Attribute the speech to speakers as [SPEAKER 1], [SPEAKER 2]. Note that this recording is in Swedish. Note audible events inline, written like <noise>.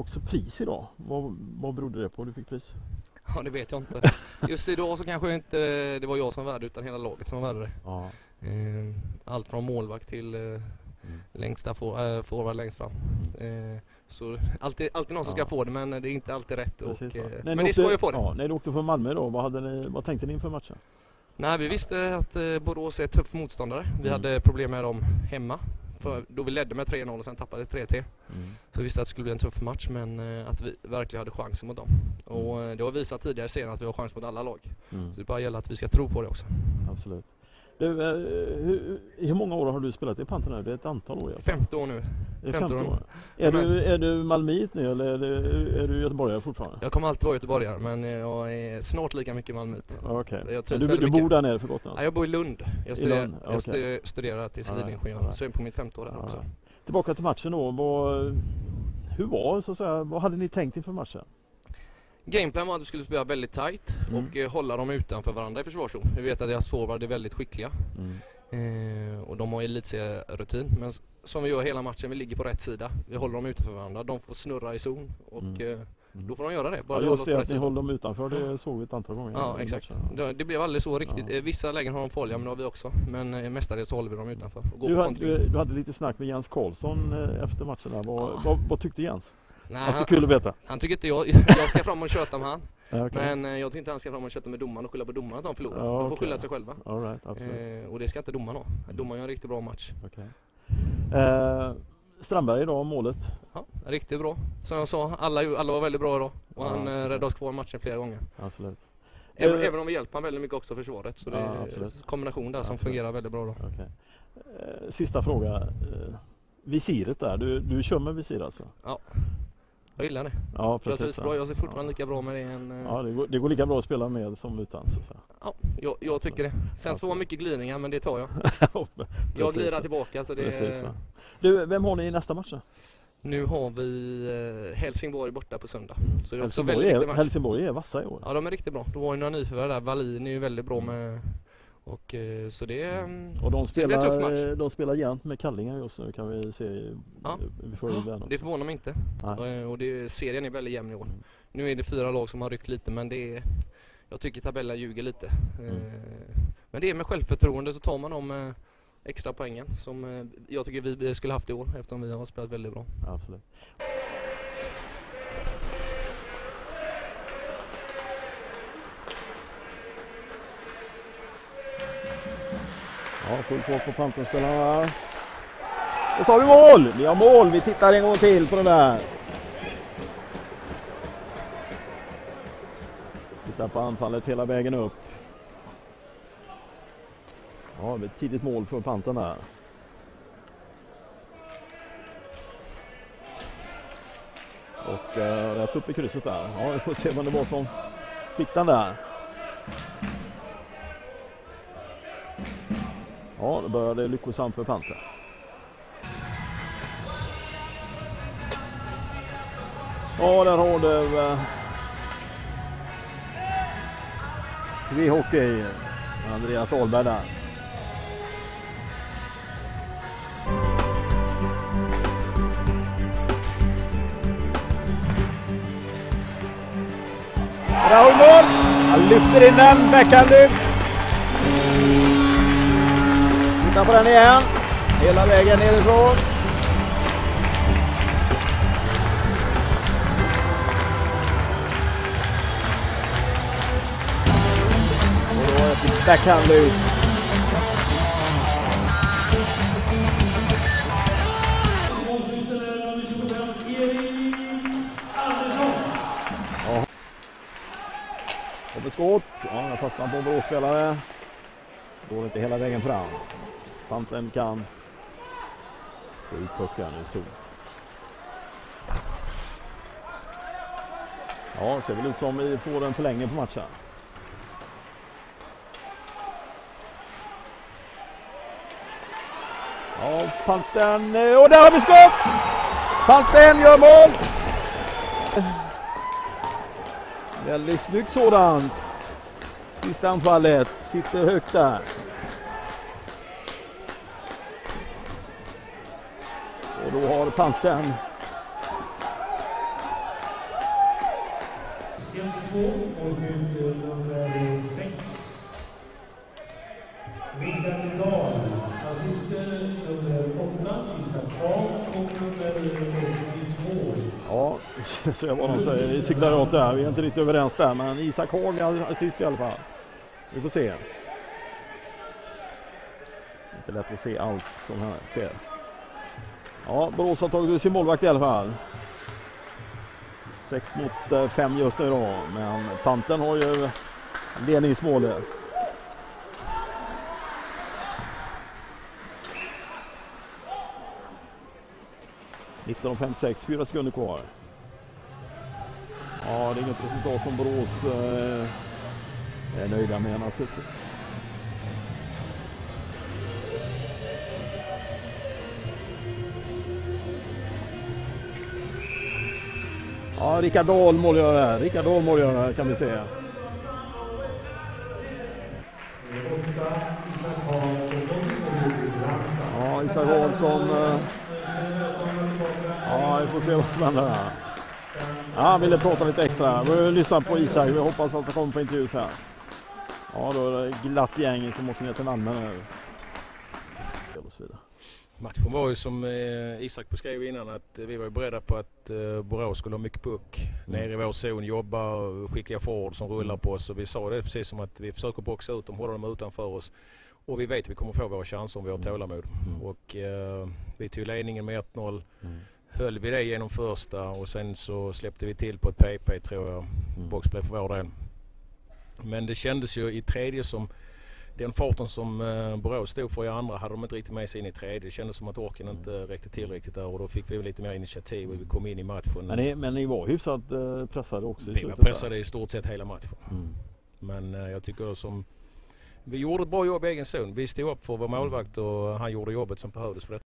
[SPEAKER 1] Också pris idag. Vad, vad berodde det på du fick pris?
[SPEAKER 2] Ja det vet jag inte. <laughs> Just idag så kanske inte det var jag som var värd utan hela laget som var värd det.
[SPEAKER 1] Ja.
[SPEAKER 2] Eh, Allt från målvakt till eh, längsta for, äh, forward längst fram. Eh, Så alltid, alltid någon som ska
[SPEAKER 1] Ja.
[SPEAKER 2] få det men det är inte alltid rätt.
[SPEAKER 1] Precis,
[SPEAKER 2] eh,
[SPEAKER 1] va. När
[SPEAKER 2] men
[SPEAKER 1] ni
[SPEAKER 2] det ska ju få det.
[SPEAKER 1] Ja, när du åkte från Malmö då, vad, hade ni, vad tänkte ni inför matchen?
[SPEAKER 2] Nej vi visste att eh, Borås är ett tuff motståndare. Vi
[SPEAKER 1] Mm.
[SPEAKER 2] hade problem med dem hemma. För då vi ledde med 3-0 och sen tappade vi 3-3. Så vi visste att det skulle bli en tuff match men eh, att vi verkligen hade chansen mot dem. Och eh, det har visat tidigare serien att vi har chans mot alla lag.
[SPEAKER 1] Mm.
[SPEAKER 2] Så det bara gäller att vi ska tro på det också.
[SPEAKER 1] Absolut. Du, eh, hur, hur många år har du spelat i Panther nu? Det är ett antal år. i fall.
[SPEAKER 2] 50 år nu.
[SPEAKER 1] Det är
[SPEAKER 2] 15
[SPEAKER 1] 15
[SPEAKER 2] år.
[SPEAKER 1] år. Är
[SPEAKER 2] Men-
[SPEAKER 1] du, är du malmöit nu eller är du, är du göteborgare fortfarande?
[SPEAKER 2] Jag kommer alltid vara göteborgare men jag är snart lika mycket malmöit.
[SPEAKER 1] Okej.
[SPEAKER 2] Jag trivs
[SPEAKER 1] Du, du
[SPEAKER 2] mycket.
[SPEAKER 1] bor där nere för Gotland?
[SPEAKER 2] Ja, jag bor i Lund. Jag
[SPEAKER 1] I
[SPEAKER 2] studerar,
[SPEAKER 1] Lund,
[SPEAKER 2] jag
[SPEAKER 1] okej.
[SPEAKER 2] studerar, studerar till
[SPEAKER 1] right,
[SPEAKER 2] civilingenjör.
[SPEAKER 1] right.
[SPEAKER 2] Så jag är på mitt femte år där
[SPEAKER 1] All
[SPEAKER 2] också.
[SPEAKER 1] right. Tillbaka till matchen då. Hur var så att säga, vad hade ni tänkt inför matchen?
[SPEAKER 2] Gameplan var att vi skulle spela väldigt tight
[SPEAKER 1] Mm.
[SPEAKER 2] och eh, hålla dem utanför varandra i försvarszon. Vi vet att deras forward är väldigt skickliga eh, och de har elitserierutin. Men som vi gör hela matchen, vi ligger på rätt sida. Vi håller dem utanför varandra. De får snurra i zon och
[SPEAKER 1] Mm.
[SPEAKER 2] eh, då får de göra det. Bara
[SPEAKER 1] Ja,
[SPEAKER 2] håller
[SPEAKER 1] just det att ni höll dem utanför, det såg vi ett antal gånger.
[SPEAKER 2] Ja exakt.
[SPEAKER 1] matchen.
[SPEAKER 2] Det, det blev aldrig så riktigt.
[SPEAKER 1] Ja.
[SPEAKER 2] Eh, Vissa lägen har de farliga men det har vi också. Men eh, mestadels så håller vi dem utanför och går
[SPEAKER 1] Du
[SPEAKER 2] på
[SPEAKER 1] hade, du, du hade lite snack med Jens Karlsson eh, efter matchen där. Vad,
[SPEAKER 2] Ja.
[SPEAKER 1] vad, vad tyckte Jens?
[SPEAKER 2] Nej, han,
[SPEAKER 1] kul att veta.
[SPEAKER 2] han tycker inte jag, <laughs> jag ska fram och köta med han.
[SPEAKER 1] Ja, okej.
[SPEAKER 2] Men eh, jag tycker inte han ska fram och köta med domaren och skylla på domaren att de förlorar.
[SPEAKER 1] Ja,
[SPEAKER 2] de får skylla sig själva.
[SPEAKER 1] All right.
[SPEAKER 2] Eh, och det ska inte domaren ha. Domaren gör en riktigt bra match.
[SPEAKER 1] Okej. Eh, Strandberg idag, målet.
[SPEAKER 2] Ja, riktigt bra. Som jag sa, alla, alla var väldigt bra idag. Och
[SPEAKER 1] Ja,
[SPEAKER 2] han eh, räddade oss kvar i matchen flera gånger.
[SPEAKER 1] Absolut.
[SPEAKER 2] Även,
[SPEAKER 1] Eh,
[SPEAKER 2] även om vi hjälper honom väldigt mycket också försvaret. Så det
[SPEAKER 1] Ja,
[SPEAKER 2] är en kombination där som
[SPEAKER 1] Absolut.
[SPEAKER 2] fungerar väldigt bra då.
[SPEAKER 1] Eh, sista fråga. Visiret där, du, du kör med visir alltså?
[SPEAKER 2] Jag gillar det.
[SPEAKER 1] Ja,
[SPEAKER 2] Jag
[SPEAKER 1] precis.
[SPEAKER 2] trivs
[SPEAKER 1] ja.
[SPEAKER 2] bra. Jag ser fortfarande lika bra med det än... eh,
[SPEAKER 1] Ja, det går, det går lika bra att spela med som utan. Så.
[SPEAKER 2] Ja, jag, jag tycker det. Sen så får man mycket glidningar men det tar jag. <laughs> Jag
[SPEAKER 1] ja.
[SPEAKER 2] tillbaka så det
[SPEAKER 1] Precis, ja. Du, vem har ni i nästa match då?
[SPEAKER 2] Nu har vi eh, Helsingborg borta på söndag. Så det är också väldigt
[SPEAKER 1] Helsingborg
[SPEAKER 2] viktig
[SPEAKER 1] är. Helsingborg är vassa i år.
[SPEAKER 2] Ja de är riktigt bra. Det var ju några nyförvärv där. Wallin är ju väldigt bra med... Och eh, så det är... mm,
[SPEAKER 1] Och de
[SPEAKER 2] Så det blir en tuff
[SPEAKER 1] spelar,
[SPEAKER 2] match.
[SPEAKER 1] eh, de spelar jämnt med Kallinge just nu kan vi se.
[SPEAKER 2] Ja.
[SPEAKER 1] Vi får vänner.
[SPEAKER 2] Det förvånar mig inte.
[SPEAKER 1] Nej.
[SPEAKER 2] Eh, Och det, serien är väldigt jämn i år.
[SPEAKER 1] Mm.
[SPEAKER 2] Nu är det fyra lag som har ryckt lite men det är... Jag tycker tabellen ljuger lite.
[SPEAKER 1] Mm.
[SPEAKER 2] Men det är med självförtroende så tar man de extra poängen som jag tycker vi skulle haft i år eftersom vi har spelat väldigt bra.
[SPEAKER 1] Absolut. Ja, full fart på Pantherspelarna. Och så har vi mål! Vi har mål! Vi tittar en gång till på den där. Tittar på anfallet hela vägen upp. Ja, det blir ett tidigt mål för Pantern där. Och eh, rätt upp i krysset där. Ja, vi får se vem det var som fick den där. Ja, då börjar det lyckosamt för Panter. Ja, där har du eh, Svehockey. Andreas Ahlberg där. Raul mål! Han lyfter in den, backhandlyft. Titta på den igen. Hela vägen nerifrån. Och då ett backhandlyft. Kommer skott. Ja, jag fastnar på en bråspelare. Går inte hela vägen fram. Panten kan få ut pucken i zon. Ja, ser väl ut som vi får en förlängning på matchen. Ja, Panten. Och där har vi skott! Panten gör mål! Väldigt snyggt sådant. Sista anfallet sitter högt där. Och då har Panten
[SPEAKER 3] 1-2 målskytt nummer 6. Rickard Dahl. Assister nummer 8, Isak och nummer 82.
[SPEAKER 1] Ja, <laughs> så vad de säger. Vi siktar åt där. Vi är inte riktigt överens där, men Isak Haag är assist i alla fall. Vi får se. Inte lätt att se allt som här sker. Ja, Borås har tagit ut sin målvakt i alla fall. 6 mot eh, 5 just nu då, men Panten har ju ledningsmålet. sex, fyra sekunder kvar. Ja, det är inget resultat som Borås eh, är nöjda med naturligtvis. Ja, Rickard Dahl målgörare. Rickard Dahl målgörare kan vi se. Ja, Isak Hansson. Eh, ja, vi får se vad som händer här. Ja, han ville prata lite extra. Vi lyssnar på Isak. Vi hoppas att han kommer på intervju sen. Ja, då är det glatt gäng som åker ner till Malmö nu. Och så vidare.
[SPEAKER 4] Matchen var ju som eh, Isak beskrev innan att vi var ju beredda på att eh, Borås skulle ha mycket puck. Nere i vår zon, jobba, skickliga forward som rullar på oss. Och vi sa det precis som att vi försöker boxa ut dem, hålla dem utanför oss. Och vi vet att vi kommer få våra chanser om vi har tålamod.
[SPEAKER 1] Mm.
[SPEAKER 4] Och eh, vi tog ledningen med 1-0.
[SPEAKER 1] Mm.
[SPEAKER 4] Höll vi det genom första och sen så släppte vi till på ett PP tror jag.
[SPEAKER 1] Mm.
[SPEAKER 4] Boxplay för vår del. Men det kändes ju i tredje som den farten som eh, Borås stod för i andra hade de inte riktigt med sig in i tredje. Det kändes som att orken inte räckte till riktigt där och då fick vi lite mer initiativ och vi kom in i matchen.
[SPEAKER 1] Men ni, men ni var hyfsat eh, pressade också i
[SPEAKER 4] vi var
[SPEAKER 1] slutet där.
[SPEAKER 4] pressade i stort sett hela matchen.
[SPEAKER 1] Mm.
[SPEAKER 4] Men eh, jag tycker som vi gjorde ett bra jobb i egen zon. Vi stod upp för vår målvakt och han gjorde jobbet som behövdes för det.